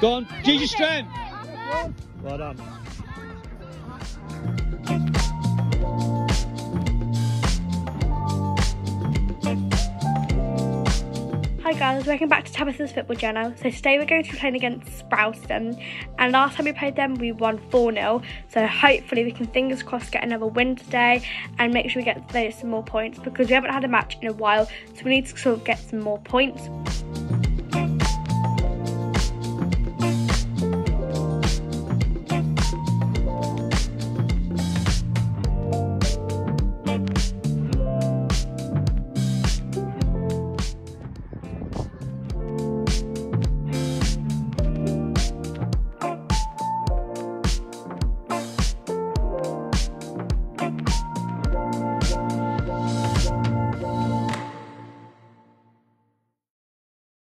Go on, Jesus strength. Well done. Hi guys, welcome back to Tabitha's Football Journal. So today we're going to be playing against Sprowston and last time we played them we won 4-0 so hopefully we can fingers crossed get another win today and make sure we get some more points because we haven't had a match in a while so we need to sort of get some more points.